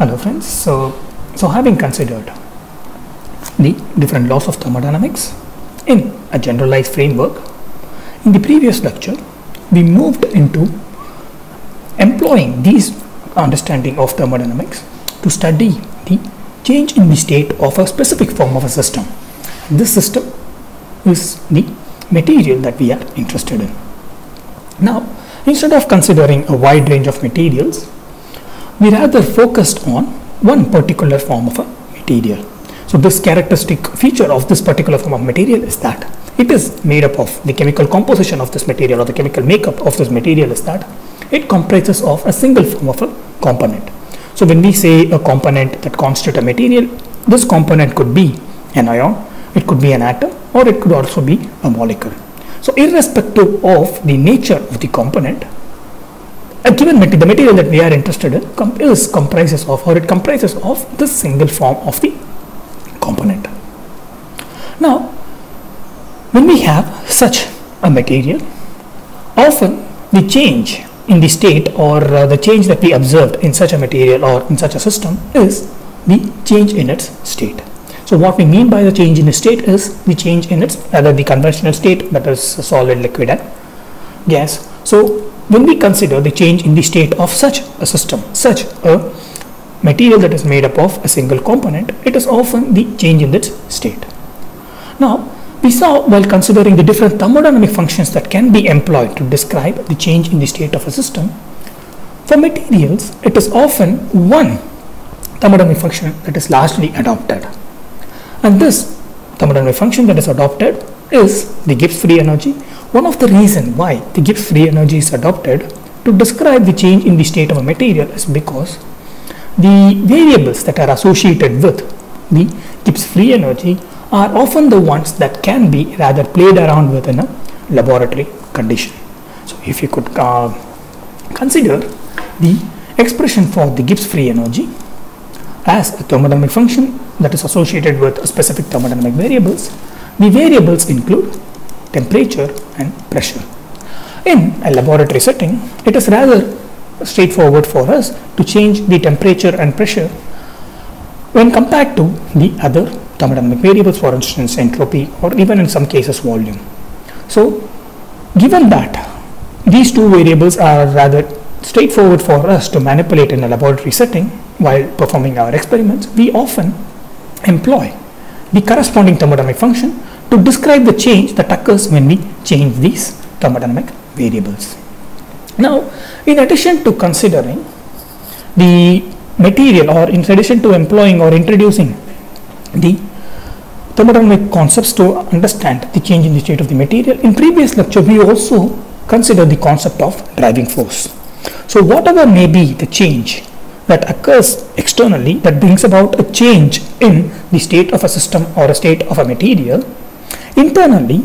Hello friends, so, so having considered the different laws of thermodynamics in a generalized framework, in the previous lecture we moved into employing these understanding of thermodynamics to study the change in the state of a specific form of a system. This system is the material that we are interested in. Now, instead of considering a wide range of materials, we rather focused on one particular form of a material. So this characteristic feature of this particular form of material is that it is made up of the chemical composition of this material or the chemical makeup of this material is that it comprises of a single form of a component. So when we say a component that constitute a material, this component could be an ion, it could be an atom or it could also be a molecule. So irrespective of the nature of the component, a given material, the material that we are interested in com is comprises of or it comprises of the single form of the component. Now, when we have such a material, often the change in the state or uh, the change that we observed in such a material or in such a system is the change in its state. So what we mean by the change in the state is the change in its either the conventional state that is solid, liquid and gas. So when we consider the change in the state of such a system, such a material that is made up of a single component, it is often the change in its state. Now, we saw while considering the different thermodynamic functions that can be employed to describe the change in the state of a system, for materials, it is often one thermodynamic function that is largely adopted. And this thermodynamic function that is adopted is the Gibbs free energy. One of the reasons why the Gibbs free energy is adopted to describe the change in the state of a material is because the variables that are associated with the Gibbs free energy are often the ones that can be rather played around with in a laboratory condition. So if you could uh, consider the expression for the Gibbs free energy as a thermodynamic function that is associated with specific thermodynamic variables, the variables include temperature and pressure. In a laboratory setting, it is rather straightforward for us to change the temperature and pressure when compared to the other thermodynamic variables, for instance, entropy or even in some cases volume. So, given that these two variables are rather straightforward for us to manipulate in a laboratory setting while performing our experiments, we often employ the corresponding thermodynamic function to describe the change that occurs when we change these thermodynamic variables. Now, in addition to considering the material or in addition to employing or introducing the thermodynamic concepts to understand the change in the state of the material, in previous lecture we also considered the concept of driving force. So whatever may be the change that occurs externally that brings about a change in the state of a system or a state of a material, internally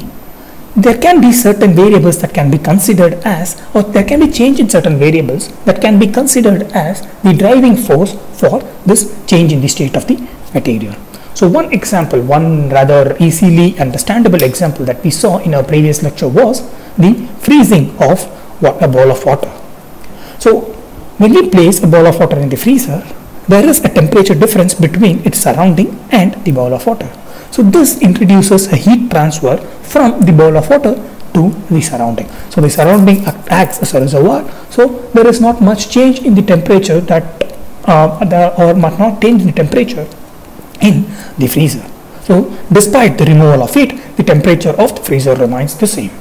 there can be certain variables that can be considered as or there can be change in certain variables that can be considered as the driving force for this change in the state of the material. So one example, one rather easily understandable example that we saw in our previous lecture was the freezing of a ball of water. So when we place a ball of water in the freezer, there is a temperature difference between its surrounding and the ball of water. So this introduces a heat transfer from the ball of water to the surrounding. So the surrounding acts as a reservoir. So there is not much change in the temperature that uh, the, or must not change in the temperature in the freezer. So despite the removal of heat, the temperature of the freezer remains the same.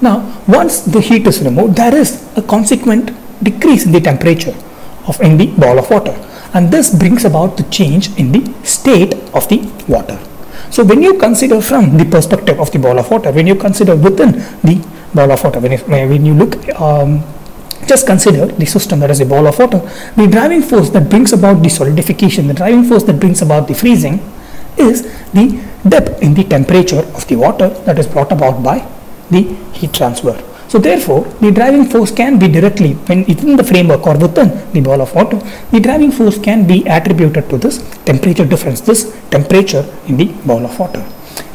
Now once the heat is removed, there is a consequent decrease in the temperature of in the ball of water and this brings about the change in the state of the water. So when you consider from the perspective of the ball of water, when you consider within the ball of water, when you, when you look, um, just consider the system that is a ball of water, the driving force that brings about the solidification, the driving force that brings about the freezing is the dip in the temperature of the water that is brought about by the heat transfer. So therefore, the driving force can be directly, when within the framework or within the ball of water, the driving force can be attributed to this temperature difference, this temperature in the ball of water.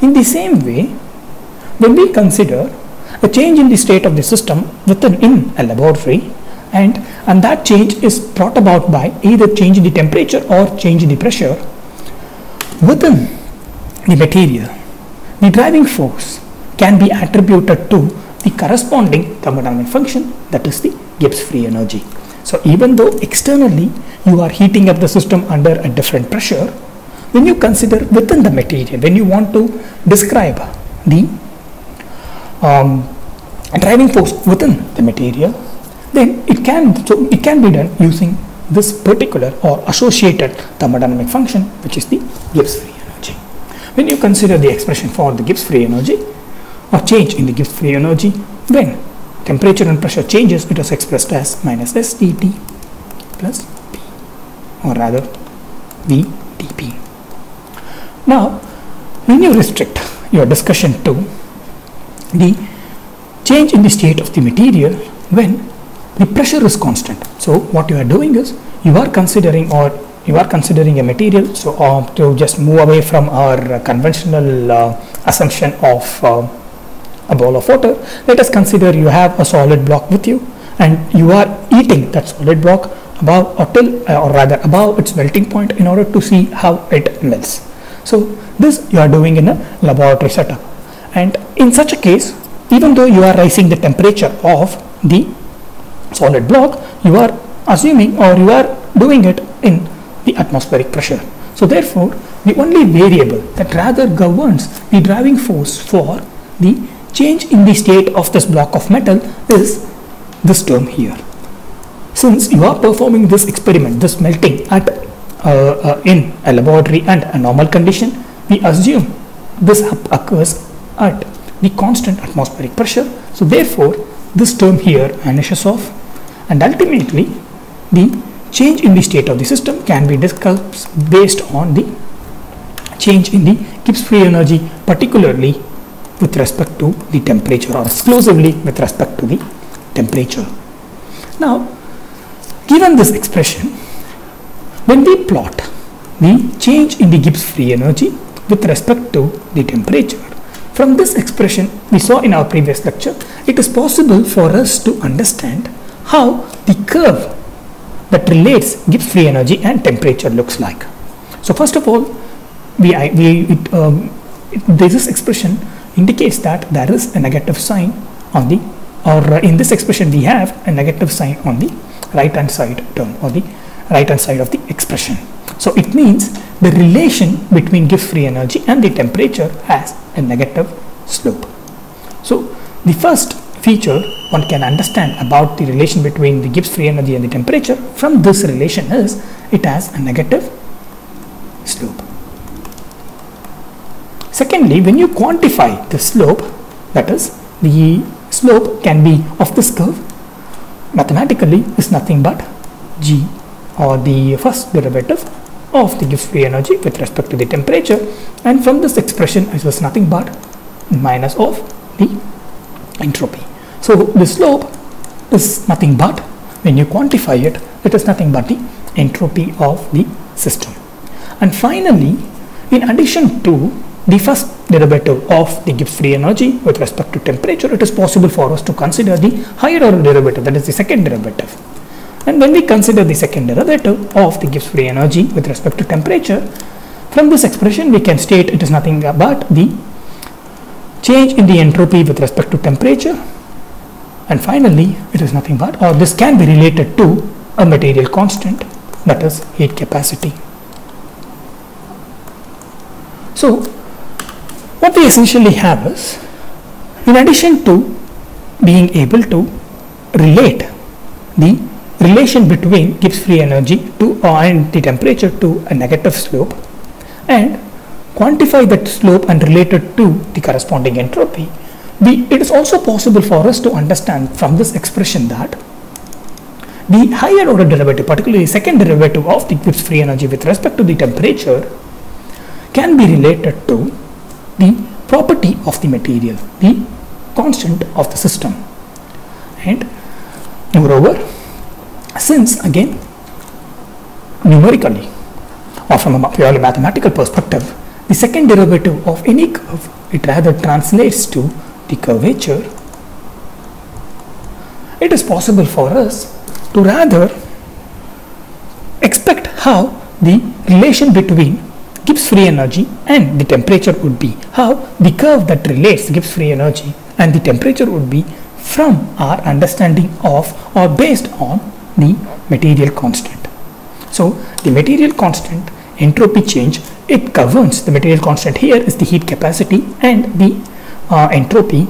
In the same way, when we consider a change in the state of the system within in a laboratory, and and that change is brought about by either change in the temperature or change in the pressure within the material the driving force can be attributed to the corresponding thermodynamic function that is the Gibbs free energy. So even though externally you are heating up the system under a different pressure when you consider within the material when you want to describe the um, driving force within the material then it can so it can be done using this particular or associated thermodynamic function which is the Gibbs free energy. When you consider the expression for the Gibbs free energy or change in the Gibbs free energy when temperature and pressure changes it is expressed as minus S dT plus P or rather V dP now when you restrict your discussion to the change in the state of the material when the pressure is constant. So what you are doing is you are considering or you are considering a material so uh, to just move away from our uh, conventional uh, assumption of uh, a bowl of water. Let us consider you have a solid block with you and you are eating that solid block above or till uh, or rather above its melting point in order to see how it melts. So this you are doing in a laboratory setup. And in such a case even though you are raising the temperature of the solid block you are assuming or you are doing it in the atmospheric pressure. So therefore the only variable that rather governs the driving force for the change in the state of this block of metal is this term here. Since you are performing this experiment this melting at uh, uh, in a laboratory and a normal condition we assume this occurs at the constant atmospheric pressure. So therefore this term here vanishes off and ultimately the change in the state of the system can be discussed based on the change in the Gibbs free energy particularly with respect to the temperature or exclusively with respect to the temperature. Now given this expression when we plot the change in the Gibbs free energy with respect to the temperature from this expression we saw in our previous lecture, it is possible for us to understand how the curve that relates Gibbs free energy and temperature looks like. So first of all, we, we it, um, it, this expression indicates that there is a negative sign on the or in this expression we have a negative sign on the right hand side term or the right hand side of the expression. So it means the relation between Gibbs free energy and the temperature has a negative slope. So the first feature one can understand about the relation between the Gibbs free energy and the temperature from this relation is it has a negative slope. Secondly, when you quantify the slope, that is the slope can be of this curve mathematically is nothing but g or the first derivative of the Gibbs free energy with respect to the temperature and from this expression it was nothing but minus of the entropy. So the slope is nothing but when you quantify it it is nothing but the entropy of the system. And finally in addition to the first derivative of the Gibbs free energy with respect to temperature it is possible for us to consider the higher order derivative that is the second derivative and when we consider the second derivative of the Gibbs free energy with respect to temperature, from this expression we can state it is nothing but the change in the entropy with respect to temperature and finally it is nothing but or this can be related to a material constant that is heat capacity. So what we essentially have is in addition to being able to relate the relation between Gibbs free energy to uh, and the temperature to a negative slope and quantify that slope and relate it to the corresponding entropy we, it is also possible for us to understand from this expression that the higher order derivative particularly second derivative of the Gibbs free energy with respect to the temperature can be related to the property of the material the constant of the system. And moreover since again numerically or from a purely mathematical perspective the second derivative of any curve it rather translates to the curvature it is possible for us to rather expect how the relation between Gibbs free energy and the temperature would be, how the curve that relates Gibbs free energy and the temperature would be from our understanding of or based on the material constant. So the material constant entropy change it governs the material constant here is the heat capacity and the uh, entropy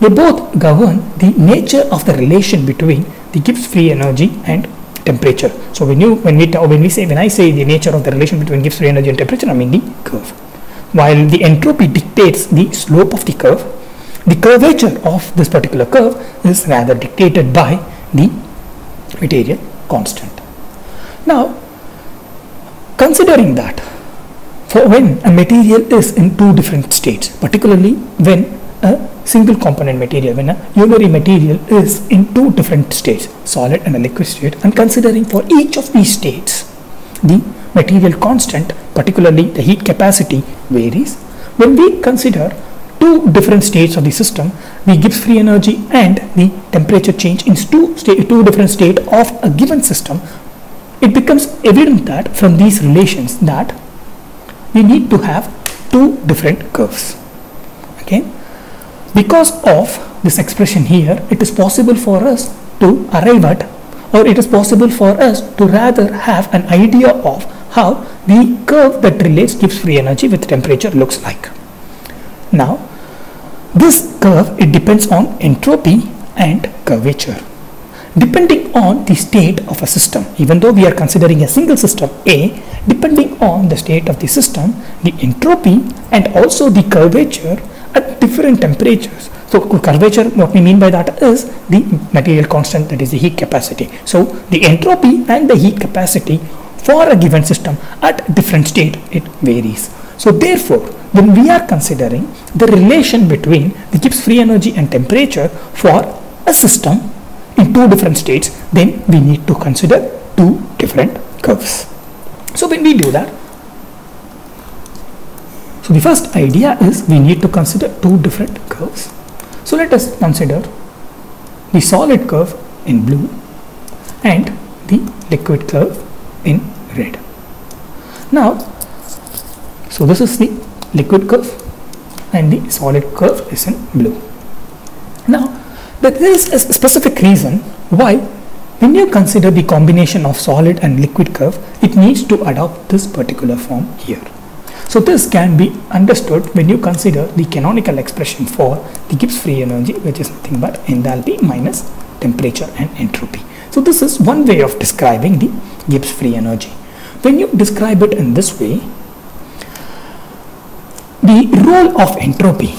they both govern the nature of the relation between the Gibbs free energy and temperature. So when you when we when we say when I say the nature of the relation between Gibbs free energy and temperature, I mean the curve. While the entropy dictates the slope of the curve, the curvature of this particular curve is rather dictated by the material constant. Now, considering that for when a material is in two different states, particularly when a single component material when a unary material is in two different states solid and a liquid state and considering for each of these states the material constant particularly the heat capacity varies. When we consider two different states of the system the Gibbs free energy and the temperature change in two, two different state of a given system it becomes evident that from these relations that we need to have two different curves. Okay because of this expression here, it is possible for us to arrive at or it is possible for us to rather have an idea of how the curve that relates Gibbs free energy with temperature looks like. Now, this curve, it depends on entropy and curvature. Depending on the state of a system, even though we are considering a single system A, depending on the state of the system, the entropy and also the curvature at different temperatures. So curvature, what we mean by that is the material constant, that is the heat capacity. So the entropy and the heat capacity for a given system at different state, it varies. So therefore, when we are considering the relation between the Gibbs free energy and temperature for a system in two different states, then we need to consider two different curves. So when we do that, so the first idea is we need to consider two different curves. So let us consider the solid curve in blue and the liquid curve in red. Now, so this is the liquid curve and the solid curve is in blue. Now, there is a specific reason why when you consider the combination of solid and liquid curve, it needs to adopt this particular form here. So this can be understood when you consider the canonical expression for the Gibbs free energy which is nothing but enthalpy minus temperature and entropy. So this is one way of describing the Gibbs free energy. When you describe it in this way, the role of entropy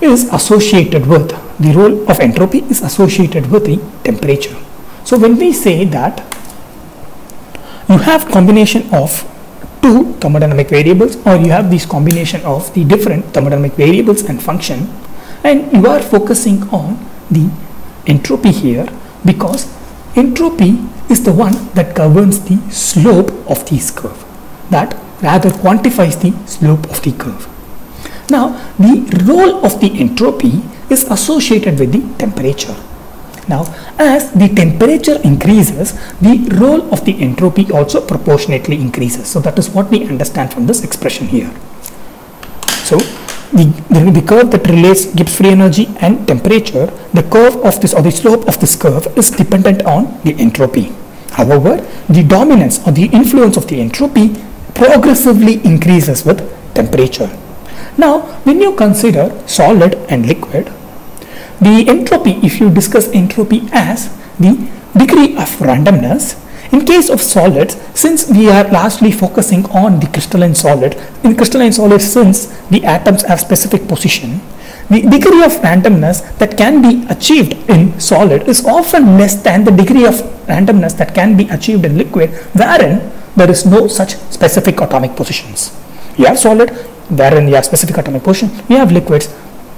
is associated with the role of entropy is associated with the temperature. So when we say that you have combination of two thermodynamic variables or you have this combination of the different thermodynamic variables and function and you are focusing on the entropy here because entropy is the one that governs the slope of this curve that rather quantifies the slope of the curve. Now the role of the entropy is associated with the temperature now, as the temperature increases, the role of the entropy also proportionately increases. So that is what we understand from this expression here. So the, the, the, curve that relates Gibbs free energy and temperature, the curve of this or the slope of this curve is dependent on the entropy. However, the dominance or the influence of the entropy progressively increases with temperature. Now, when you consider solid and liquid, the entropy, if you discuss entropy as the degree of randomness, in case of solids, since we are largely focusing on the crystalline solid, in crystalline solids since the atoms have specific position, the degree of randomness that can be achieved in solid is often less than the degree of randomness that can be achieved in liquid, wherein there is no such specific atomic positions. You have solid, wherein you have specific atomic position, you have liquids,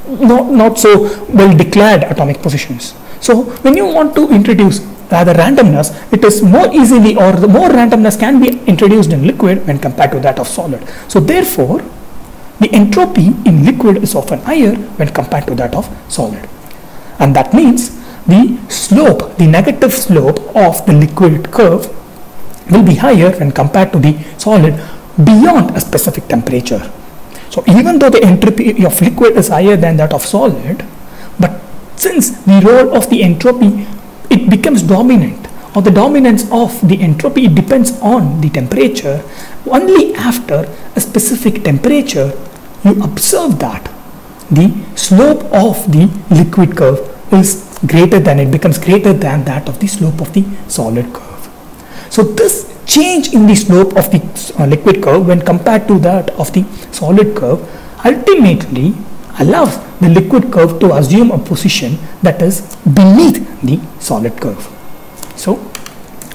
not, not so well declared atomic positions. So when you want to introduce rather randomness, it is more easily or the more randomness can be introduced in liquid when compared to that of solid. So therefore, the entropy in liquid is often higher when compared to that of solid. And that means the slope, the negative slope of the liquid curve will be higher when compared to the solid beyond a specific temperature. So even though the entropy of liquid is higher than that of solid, but since the role of the entropy, it becomes dominant or the dominance of the entropy depends on the temperature, only after a specific temperature you observe that the slope of the liquid curve is greater than it becomes greater than that of the slope of the solid curve. So this change in the slope of the uh, liquid curve when compared to that of the solid curve ultimately allows the liquid curve to assume a position that is beneath the solid curve. So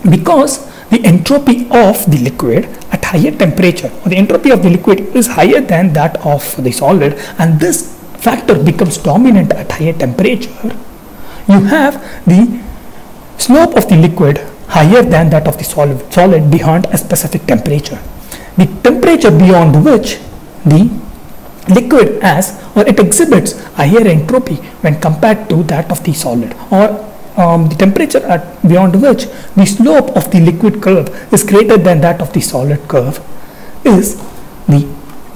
because the entropy of the liquid at higher temperature or the entropy of the liquid is higher than that of the solid and this factor becomes dominant at higher temperature you have the slope of the liquid higher than that of the solid, solid beyond a specific temperature. The temperature beyond which the liquid has or it exhibits higher entropy when compared to that of the solid or um, the temperature at beyond which the slope of the liquid curve is greater than that of the solid curve is the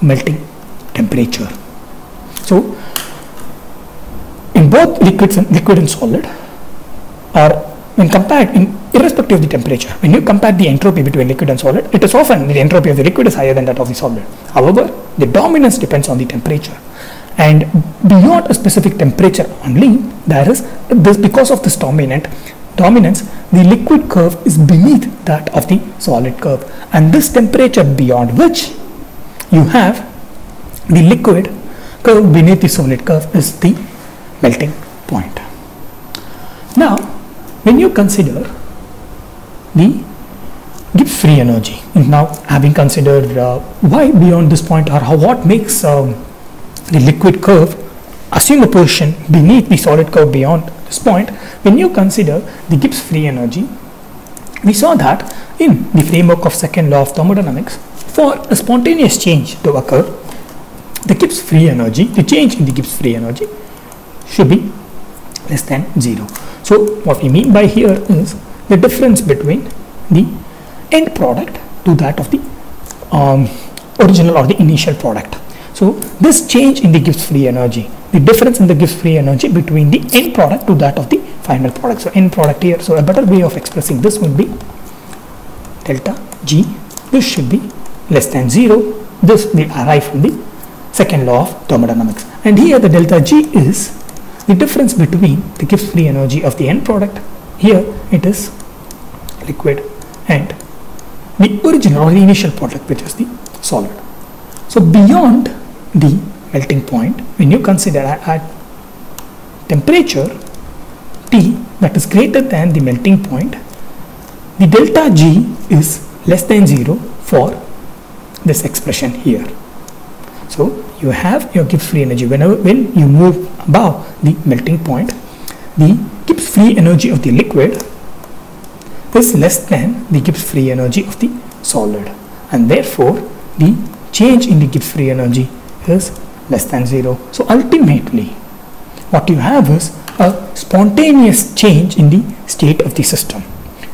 melting temperature. So in both liquids and liquid and solid or when compared in irrespective of the temperature when you compare the entropy between liquid and solid it is often the entropy of the liquid is higher than that of the solid. However the dominance depends on the temperature. And beyond a specific temperature only there is this because of this dominant dominance the liquid curve is beneath that of the solid curve. And this temperature beyond which you have the liquid curve beneath the solid curve is the melting point. Now, when you consider the Gibbs free energy, now having considered uh, why beyond this point or how what makes um, the liquid curve assume a position beneath the solid curve beyond this point, when you consider the Gibbs free energy, we saw that in the framework of second law of thermodynamics, for a spontaneous change to occur, the Gibbs free energy, the change in the Gibbs free energy should be less than 0. So what we mean by here is the difference between the end product to that of the um, original or the initial product. So this change in the Gibbs free energy, the difference in the Gibbs free energy between the end product to that of the final product. So end product here. So a better way of expressing this would be delta G. This should be less than 0. This we arrive from the second law of thermodynamics. And here the delta G is the difference between the Gibbs free energy of the end product here it is liquid and the original or the initial product which is the solid. So beyond the melting point when you consider at temperature T that is greater than the melting point the delta G is less than 0 for this expression here. So you have your Gibbs free energy. Whenever when you move above the melting point the Gibbs free energy of the liquid is less than the Gibbs free energy of the solid. And therefore the change in the Gibbs free energy is less than zero. So ultimately what you have is a spontaneous change in the state of the system.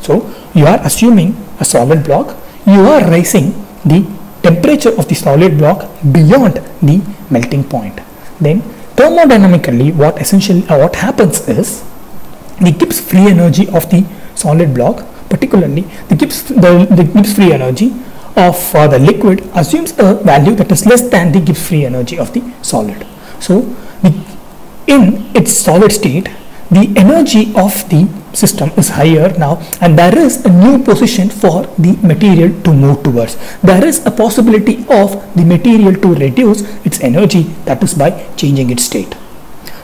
So you are assuming a solid block. You are raising the temperature of the solid block beyond the melting point. Then thermodynamically what essentially uh, what happens is the Gibbs free energy of the solid block particularly the Gibbs, the, the Gibbs free energy of uh, the liquid assumes a value that is less than the Gibbs free energy of the solid. So the, in its solid state the energy of the system is higher now and there is a new position for the material to move towards. There is a possibility of the material to reduce its energy that is by changing its state.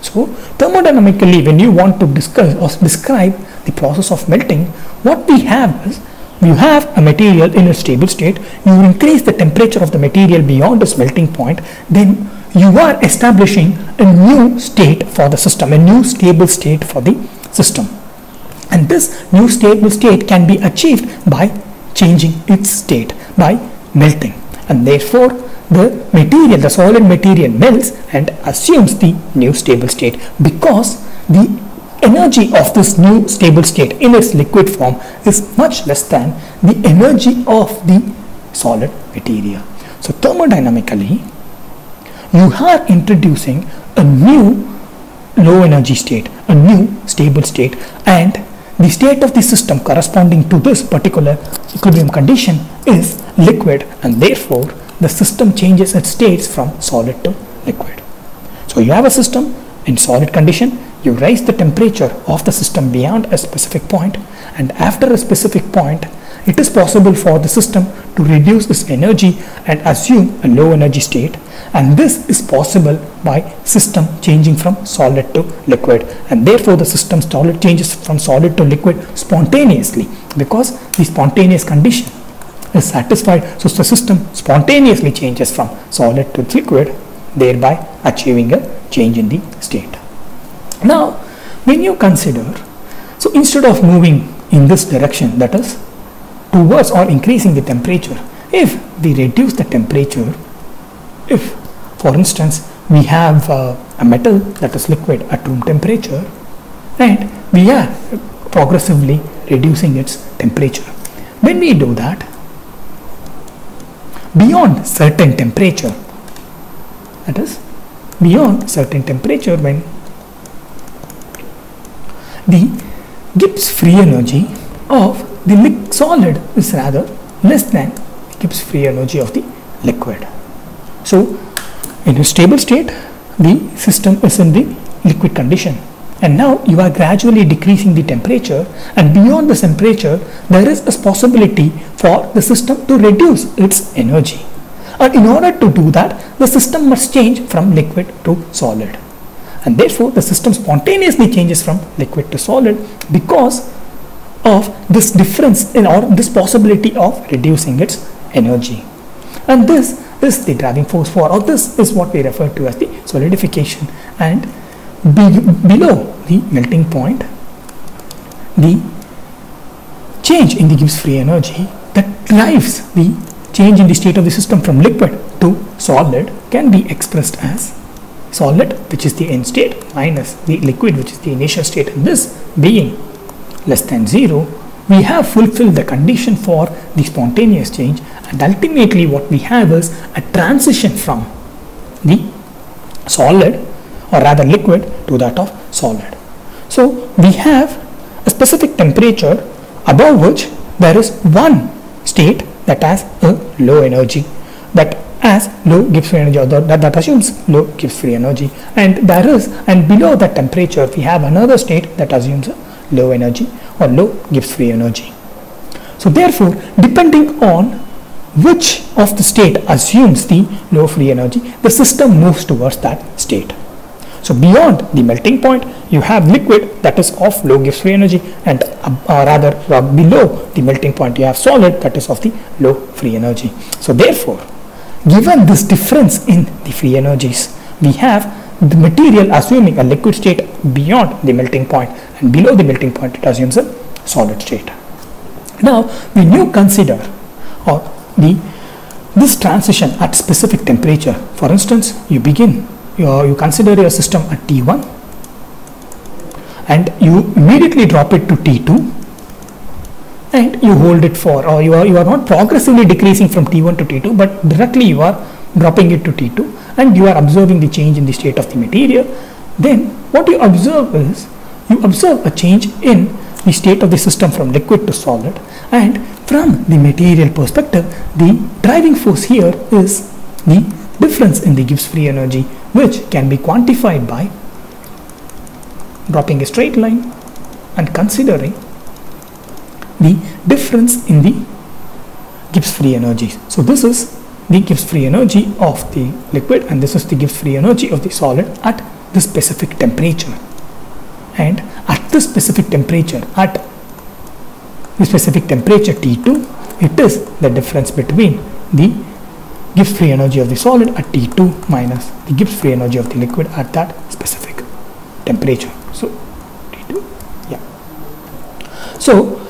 So thermodynamically when you want to discuss or describe the process of melting what we have is you have a material in a stable state you increase the temperature of the material beyond its melting point then you are establishing a new state for the system a new stable state for the system and this new stable state can be achieved by changing its state by melting and therefore the material the solid material melts and assumes the new stable state because the energy of this new stable state in its liquid form is much less than the energy of the solid material. So thermodynamically, you are introducing a new low energy state, a new stable state and the state of the system corresponding to this particular equilibrium condition is liquid and therefore the system changes its states from solid to liquid. So you have a system in solid condition, you raise the temperature of the system beyond a specific point and after a specific point it is possible for the system to reduce its energy and assume a low energy state and this is possible by system changing from solid to liquid. And therefore the system solid changes from solid to liquid spontaneously because the spontaneous condition is satisfied. So the system spontaneously changes from solid to liquid thereby achieving a change in the state. Now when you consider so instead of moving in this direction that is towards or increasing the temperature if we reduce the temperature if for instance we have uh, a metal that is liquid at room temperature and we are progressively reducing its temperature. When we do that beyond certain temperature that is beyond certain temperature when the Gibbs free energy of the solid is rather less than Gibbs free energy of the liquid so in a stable state the system is in the liquid condition. And now you are gradually decreasing the temperature and beyond the temperature there is a possibility for the system to reduce its energy. And in order to do that the system must change from liquid to solid. And therefore the system spontaneously changes from liquid to solid because of this difference in or this possibility of reducing its energy. And this is the driving force for or this is what we refer to as the solidification. And be, below the melting point the change in the Gibbs free energy that drives the change in the state of the system from liquid to solid can be expressed as solid which is the end state minus the liquid which is the initial state. And this being less than 0 we have fulfilled the condition for the spontaneous change and ultimately what we have is a transition from the solid or rather liquid to that of solid. So we have a specific temperature above which there is one state that has a low energy that has low Gibbs free energy or that, that assumes low Gibbs free energy and there is and below that temperature we have another state that assumes a low energy or low Gibbs free energy. So therefore depending on which of the state assumes the low free energy, the system moves towards that state. So beyond the melting point, you have liquid that is of low Gibbs free energy and uh, uh, rather uh, below the melting point, you have solid that is of the low free energy. So therefore, given this difference in the free energies, we have the material assuming a liquid state beyond the melting point and below the melting point it assumes a solid state. Now, when you consider or the this transition at specific temperature. For instance you begin you, you consider your system at T1 and you immediately drop it to T2 and you hold it for or you are you are not progressively decreasing from T1 to T2 but directly you are dropping it to T2 and you are observing the change in the state of the material. Then what you observe is you observe a change in the state of the system from liquid to solid and from the material perspective, the driving force here is the difference in the Gibbs free energy which can be quantified by dropping a straight line and considering the difference in the Gibbs free energy. So this is the Gibbs free energy of the liquid and this is the Gibbs free energy of the solid at the specific temperature and at the specific temperature at the specific temperature T2 it is the difference between the Gibbs free energy of the solid at T2 minus the Gibbs free energy of the liquid at that specific temperature. So T2 yeah. So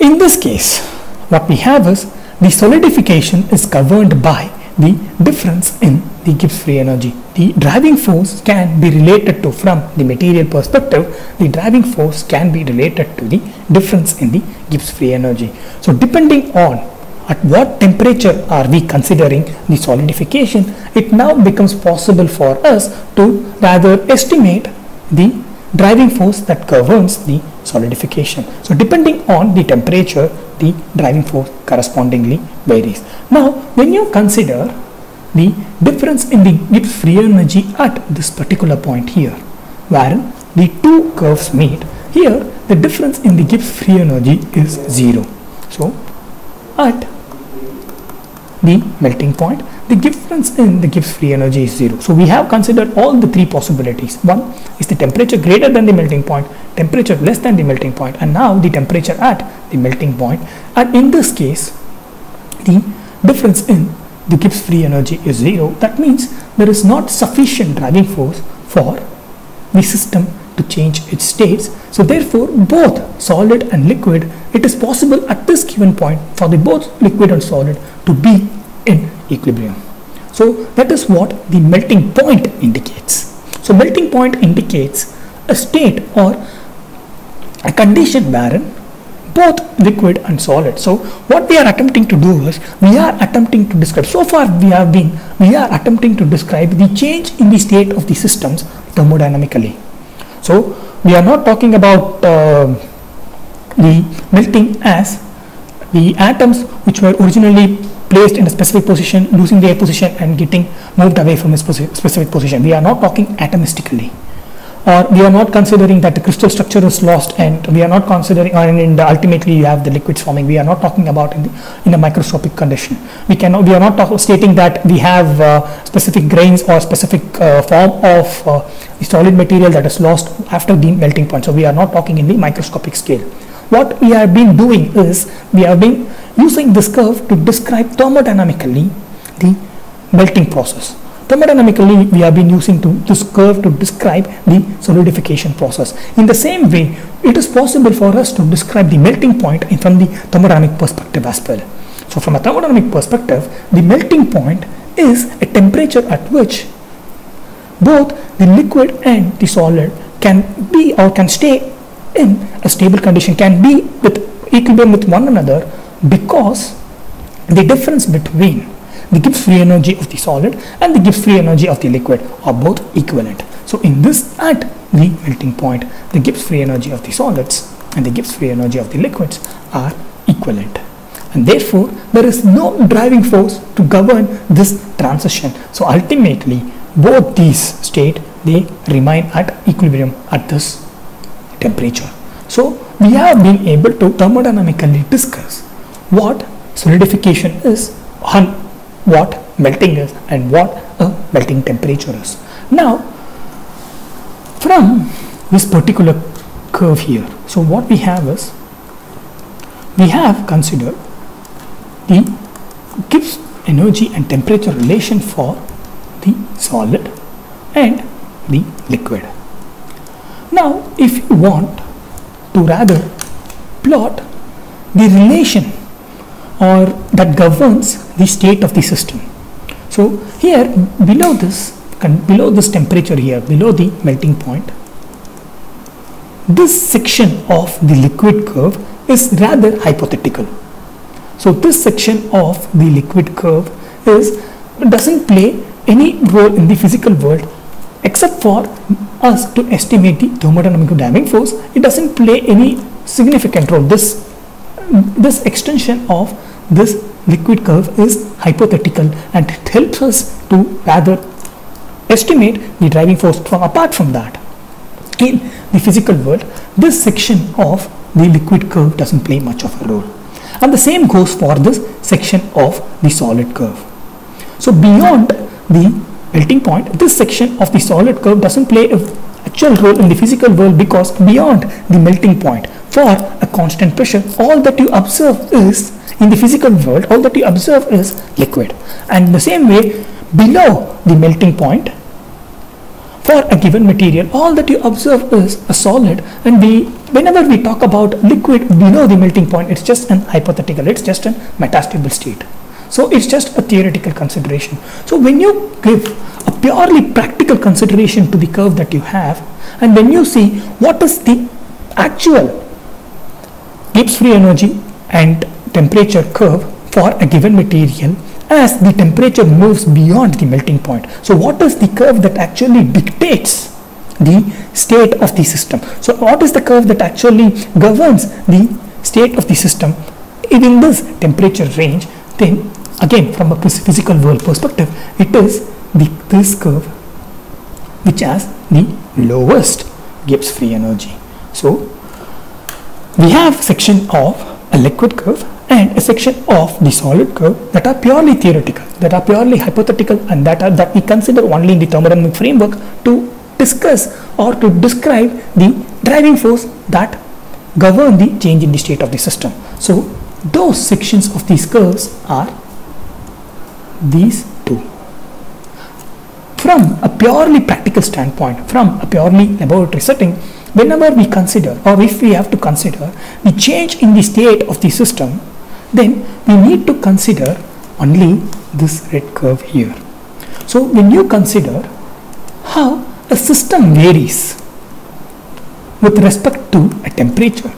in this case what we have is the solidification is governed by the difference in the Gibbs free energy. The driving force can be related to, from the material perspective, the driving force can be related to the difference in the Gibbs free energy. So depending on at what temperature are we considering the solidification, it now becomes possible for us to rather estimate the driving force that governs the solidification. So depending on the temperature, the driving force correspondingly varies. Now, when you consider the difference in the Gibbs free energy at this particular point here, where the two curves meet, here the difference in the Gibbs free energy is zero. So, at the melting point, the difference in the Gibbs free energy is zero. So we have considered all the three possibilities. One is the temperature greater than the melting point, temperature less than the melting point, and now the temperature at the melting. And in this case, the difference in the Gibbs free energy is zero. That means there is not sufficient driving force for the system to change its states. So therefore, both solid and liquid, it is possible at this given point for the both liquid and solid to be in equilibrium. So that is what the melting point indicates. So melting point indicates a state or a condition wherein both liquid and solid. So what we are attempting to do is we are attempting to describe so far we have been we are attempting to describe the change in the state of the systems thermodynamically. So we are not talking about uh, the melting as the atoms which were originally placed in a specific position, losing their position and getting moved away from a specific position. We are not talking atomistically. Or we are not considering that the crystal structure is lost and we are not considering and ultimately you have the liquids forming. We are not talking about in, the, in a microscopic condition. We cannot, we are not talk, stating that we have uh, specific grains or specific uh, form of uh, solid material that is lost after the melting point. So we are not talking in the microscopic scale. What we have been doing is we have been using this curve to describe thermodynamically the melting process. Thermodynamically, we have been using to, this curve to describe the solidification process. In the same way, it is possible for us to describe the melting point from the thermodynamic perspective as well. So from a thermodynamic perspective, the melting point is a temperature at which both the liquid and the solid can be or can stay in a stable condition can be with equilibrium with one another because the difference between the Gibbs free energy of the solid and the Gibbs free energy of the liquid are both equivalent. So in this at the melting point the Gibbs free energy of the solids and the Gibbs free energy of the liquids are equivalent and therefore there is no driving force to govern this transition. So ultimately both these state they remain at equilibrium at this temperature. So we have been able to thermodynamically discuss what solidification is and what melting is and what a melting temperature is. Now from this particular curve here, so what we have is we have considered the Gibbs energy and temperature relation for the solid and the liquid. Now, if you want to rather plot the relation or that governs the state of the system. So here below this below this temperature here below the melting point this section of the liquid curve is rather hypothetical. So this section of the liquid curve is doesn't play any role in the physical world except for us to estimate the thermodynamic driving force it doesn't play any significant role this this extension of this liquid curve is hypothetical and it helps us to rather estimate the driving force from apart from that. In the physical world this section of the liquid curve doesn't play much of a role. And the same goes for this section of the solid curve. So beyond the melting point, this section of the solid curve doesn't play a actual role in the physical world because beyond the melting point for a constant pressure all that you observe is in the physical world all that you observe is liquid. And in the same way below the melting point for a given material all that you observe is a solid. And we whenever we talk about liquid below the melting point it's just an hypothetical. It's just a metastable state. So it's just a theoretical consideration. So when you give a purely practical consideration to the curve that you have, and when you see what is the actual Gibbs free energy and temperature curve for a given material as the temperature moves beyond the melting point. So what is the curve that actually dictates the state of the system? So what is the curve that actually governs the state of the system within this temperature range? Then again from a physical world perspective, it is the, this curve which has the lowest Gibbs free energy. So we have section of a liquid curve and a section of the solid curve that are purely theoretical, that are purely hypothetical and that are that we consider only in the thermodynamic framework to discuss or to describe the driving force that govern the change in the state of the system. So those sections of these curves are these two. From a purely practical standpoint, from a purely laboratory setting, whenever we consider or if we have to consider the change in the state of the system, then we need to consider only this red curve here. So when you consider how a system varies with respect to a temperature,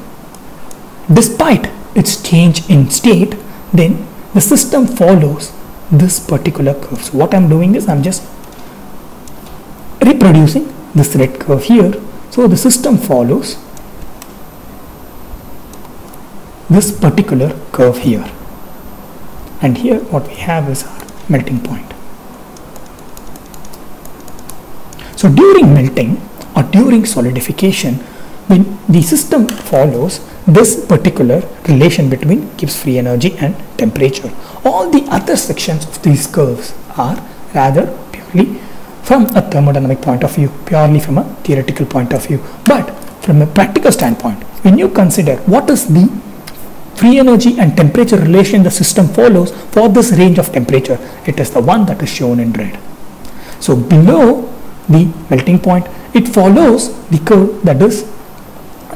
despite its change in state, then the system follows this particular curve. So what I'm doing is I'm just reproducing this red curve here. So the system follows this particular curve here and here what we have is our melting point. So during melting or during solidification when the system follows this particular relation between Gibbs free energy and temperature all the other sections of these curves are rather purely from a thermodynamic point of view purely from a theoretical point of view but from a practical standpoint when you consider what is the free energy and temperature relation the system follows for this range of temperature. It is the one that is shown in red. So below the melting point, it follows the curve that is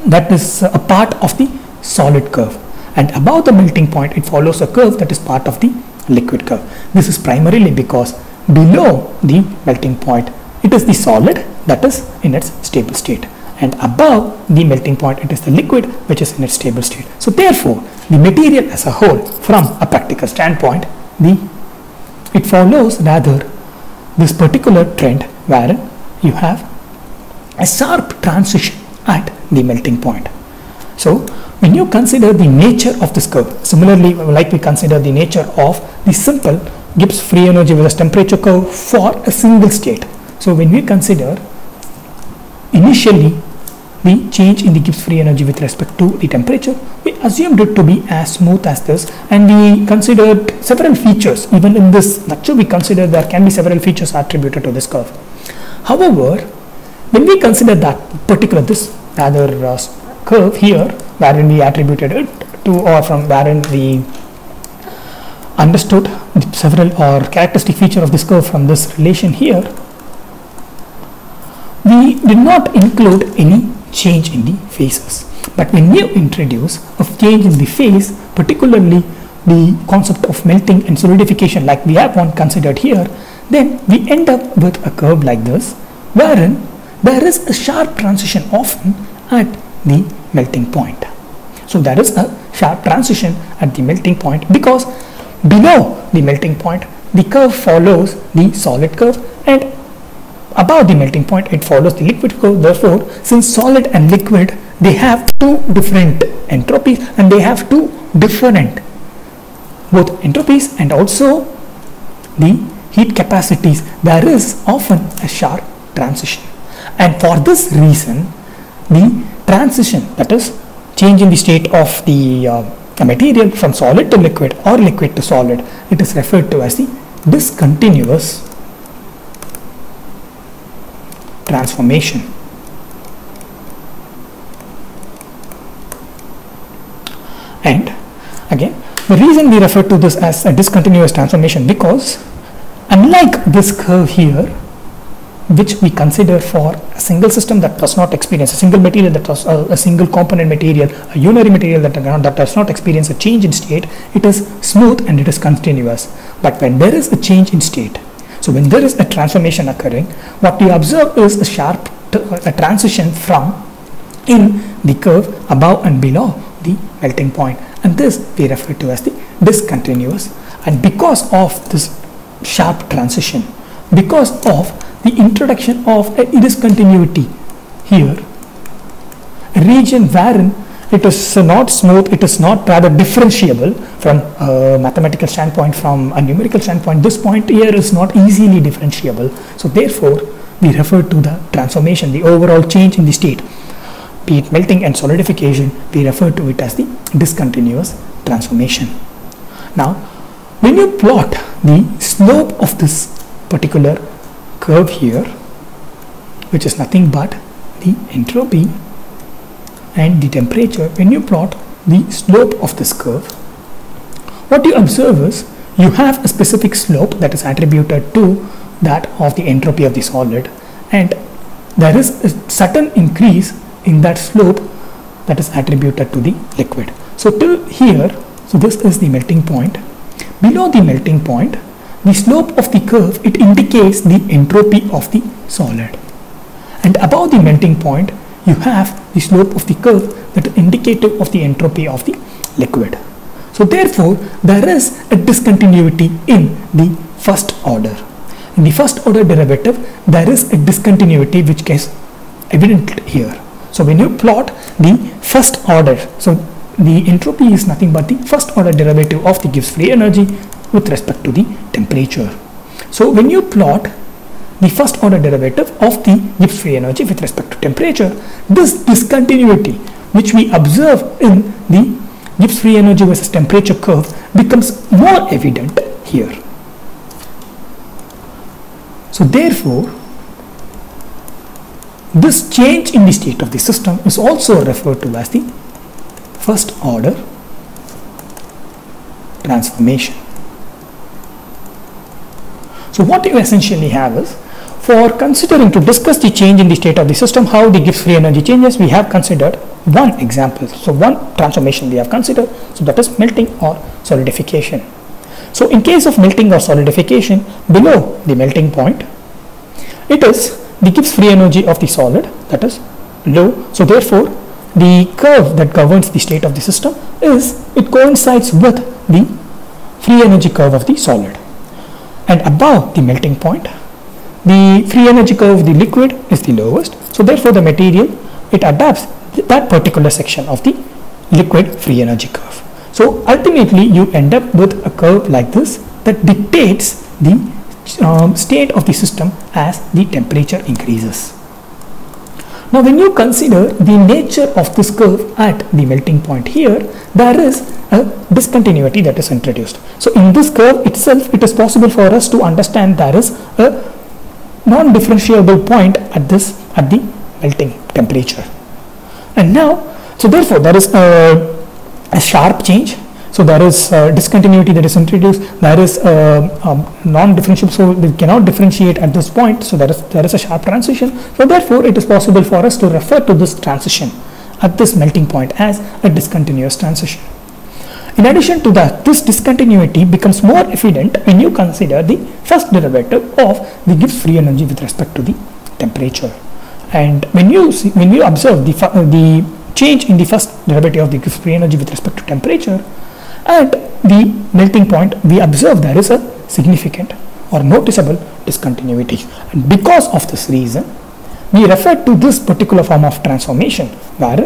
that is a part of the solid curve and above the melting point it follows a curve that is part of the liquid curve. This is primarily because below the melting point it is the solid that is in its stable state and above the melting point it is the liquid which is in its stable state. So therefore the material as a whole from a practical standpoint the it follows rather this particular trend wherein you have a sharp transition at the melting point. So when you consider the nature of this curve similarly like we consider the nature of the simple Gibbs free energy versus temperature curve for a single state. So when we consider initially the change in the Gibbs free energy with respect to the temperature, we assumed it to be as smooth as this and we considered several features. Even in this lecture, we considered there can be several features attributed to this curve. However, when we consider that particular, this rather uh, curve here, wherein we attributed it to or from wherein we understood several or characteristic feature of this curve from this relation here, we did not include any change in the phases. But when you introduce a change in the phase, particularly the concept of melting and solidification like we have one considered here, then we end up with a curve like this, wherein there is a sharp transition often at the melting point. So there is a sharp transition at the melting point because below the melting point, the curve follows the solid curve and above the melting point it follows the liquid curve therefore since solid and liquid they have two different entropies and they have two different both entropies and also the heat capacities. There is often a sharp transition. And for this reason the transition that is change in the state of the uh, material from solid to liquid or liquid to solid it is referred to as the discontinuous transformation. And again, the reason we refer to this as a discontinuous transformation because unlike this curve here, which we consider for a single system that does not experience a single material that does uh, a single component material a unary material that, that does not experience a change in state it is smooth and it is continuous but when there is a change in state so when there is a transformation occurring what we observe is a sharp a transition from in the curve above and below the melting point. And this we refer to as the discontinuous. And because of this sharp transition because of the introduction of a discontinuity here a region wherein it is not smooth it is not rather differentiable from a mathematical standpoint from a numerical standpoint. This point here is not easily differentiable. So therefore we refer to the transformation the overall change in the state. Be it melting and solidification we refer to it as the discontinuous transformation. Now when you plot the slope of this particular curve here which is nothing but the entropy and the temperature when you plot the slope of this curve what you observe is you have a specific slope that is attributed to that of the entropy of the solid and there is a certain increase in that slope that is attributed to the liquid. So till here so this is the melting point. Below the melting point the slope of the curve it indicates the entropy of the solid. And above the melting point you have the slope of the curve that is indicative of the entropy of the liquid. So therefore there is a discontinuity in the first order. In the first order derivative there is a discontinuity which is evident here. So when you plot the first order so the entropy is nothing but the first order derivative of the Gibbs free energy with respect to the temperature. So when you plot the first order derivative of the Gibbs free energy with respect to temperature, this discontinuity which we observe in the Gibbs free energy versus temperature curve becomes more evident here. So therefore, this change in the state of the system is also referred to as the first order transformation. So what you essentially have is for considering to discuss the change in the state of the system, how the Gibbs free energy changes, we have considered one example. So one transformation we have considered, so that is melting or solidification. So in case of melting or solidification, below the melting point, it is the Gibbs free energy of the solid that is low. So therefore, the curve that governs the state of the system is it coincides with the free energy curve of the solid and above the melting point the free energy curve of the liquid is the lowest. So therefore the material it adapts that particular section of the liquid free energy curve. So ultimately you end up with a curve like this that dictates the um, state of the system as the temperature increases. Now when you consider the nature of this curve at the melting point here, there is a discontinuity that is introduced. So in this curve itself, it is possible for us to understand there is a non-differentiable point at this at the melting temperature. And now, so therefore there is a, a sharp change so there is discontinuity that is introduced. There is um, non-differentiable, so we cannot differentiate at this point. So there is there is a sharp transition. So therefore, it is possible for us to refer to this transition at this melting point as a discontinuous transition. In addition to that, this discontinuity becomes more evident when you consider the first derivative of the Gibbs free energy with respect to the temperature. And when you see, when you observe the the change in the first derivative of the Gibbs free energy with respect to temperature, at the melting point we observe there is a significant or noticeable discontinuity and because of this reason we refer to this particular form of transformation where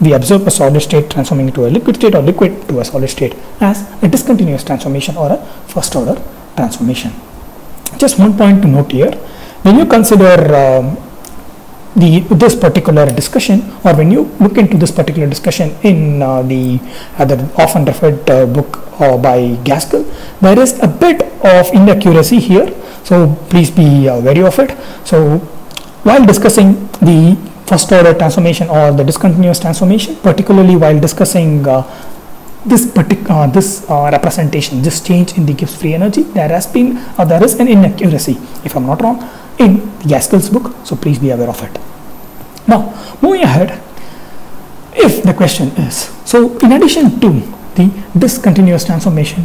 we observe a solid state transforming into a liquid state or liquid to a solid state as a discontinuous transformation or a first order transformation. Just one point to note here, when you consider um, the this particular discussion or when you look into this particular discussion in uh, the other often referred uh, book uh, by Gaskell there is a bit of inaccuracy here. So please be uh, wary of it. So while discussing the first order transformation or the discontinuous transformation particularly while discussing uh, this particular uh, this uh, representation, this change in the Gibbs free energy, there has been or there is an inaccuracy, if I'm not wrong, in Gaskell's book. So please be aware of it. Now, moving ahead, if the question is so, in addition to the discontinuous transformation,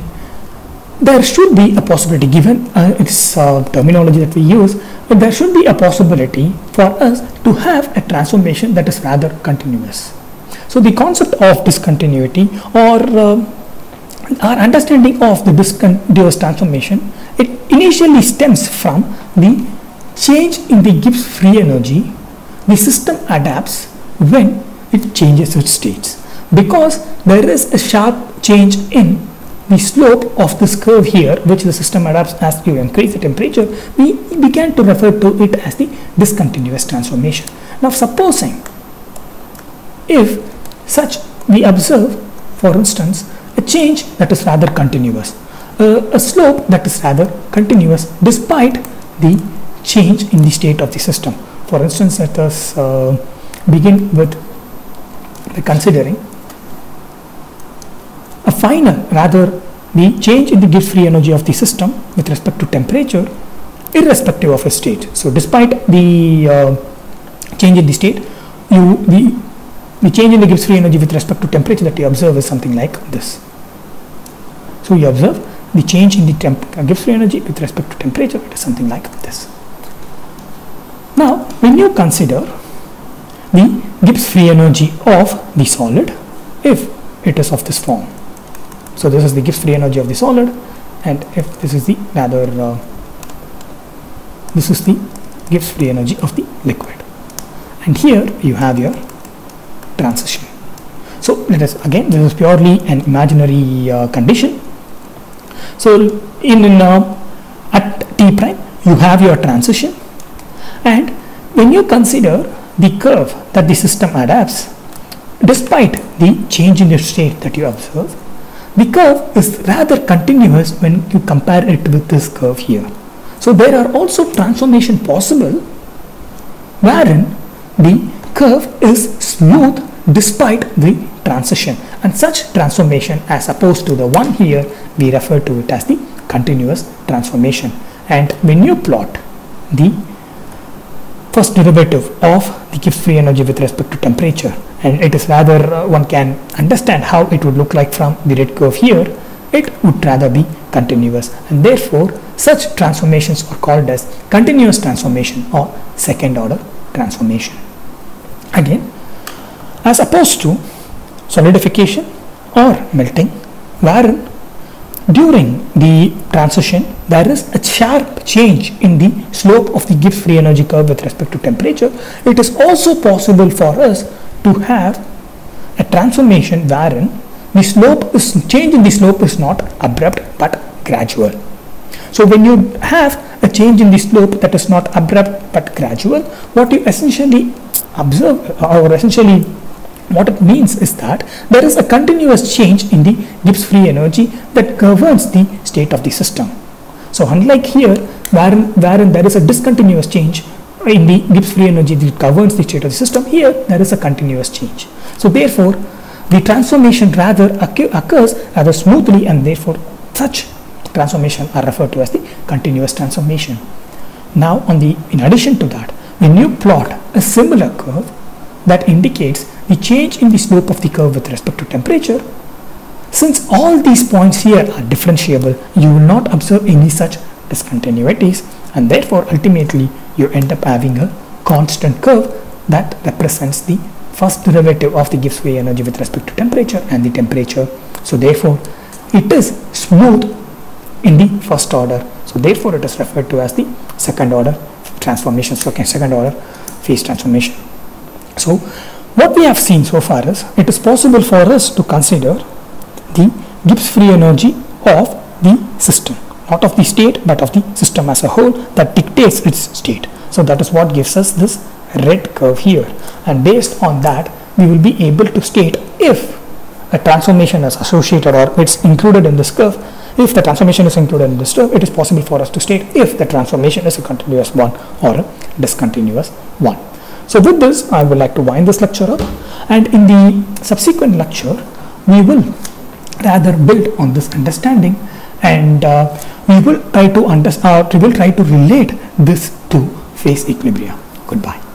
there should be a possibility given uh, its uh, terminology that we use but there should be a possibility for us to have a transformation that is rather continuous. So the concept of discontinuity or uh, our understanding of the discontinuous transformation it initially stems from the change in the Gibbs free energy. The system adapts when it changes its states. Because there is a sharp change in the slope of this curve here which the system adapts as you increase the temperature we began to refer to it as the discontinuous transformation. Now supposing if such we observe for instance a change that is rather continuous uh, a slope that is rather continuous despite the change in the state of the system. For instance let us uh, begin with considering a final rather the change in the Gibbs free energy of the system with respect to temperature irrespective of a state. So despite the uh, change in the state you the the change in the Gibbs free energy with respect to temperature that you observe is something like this. So you observe the change in the temp uh, Gibbs free energy with respect to temperature it is something like this. Now when you consider the Gibbs free energy of the solid if it is of this form so this is the Gibbs free energy of the solid. And if this is the rather uh, this is the Gibbs free energy of the liquid. And here you have your transition. So let us again this is purely an imaginary uh, condition. So in, in uh, at t prime you have your transition. And when you consider the curve that the system adapts despite the change in the state that you observe the curve is rather continuous when you compare it with this curve here. So there are also transformation possible wherein the curve is smooth despite the transition and such transformation as opposed to the one here we refer to it as the continuous transformation and when you plot the first derivative of the Gibbs free energy with respect to temperature. And it is rather uh, one can understand how it would look like from the red curve here. It would rather be continuous. And therefore such transformations are called as continuous transformation or second order transformation. Again as opposed to solidification or melting wherein during the transition there is a sharp change in the slope of the Gibbs free energy curve with respect to temperature it is also possible for us to have a transformation wherein the slope is change in the slope is not abrupt but gradual. So when you have a change in the slope that is not abrupt but gradual, what you essentially observe or essentially what it means is that there is a continuous change in the Gibbs free energy that governs the state of the system. So unlike here wherein, wherein there is a discontinuous change in the Gibbs free energy that governs the state of the system, here there is a continuous change. So therefore, the transformation rather occurs rather smoothly and therefore such transformation are referred to as the continuous transformation. Now on the in addition to that, when you plot a similar curve that indicates the change in the slope of the curve with respect to temperature, since all these points here are differentiable, you will not observe any such discontinuities and therefore ultimately you end up having a constant curve that represents the first derivative of the Gibbs free energy with respect to temperature and the temperature. So therefore, it is smooth in the first order. So therefore, it is referred to as the second order transformation, second order phase transformation. So what we have seen so far is it is possible for us to consider the Gibbs free energy of the system not of the state but of the system as a whole that dictates its state. So that is what gives us this red curve here and based on that we will be able to state if a transformation is associated or it's included in this curve if the transformation is included in this curve it is possible for us to state if the transformation is a continuous one or a discontinuous one. So with this I would like to wind this lecture up and in the subsequent lecture we will rather build on this understanding and uh, we will try to under, uh, we will try to relate this to phase equilibria. Goodbye.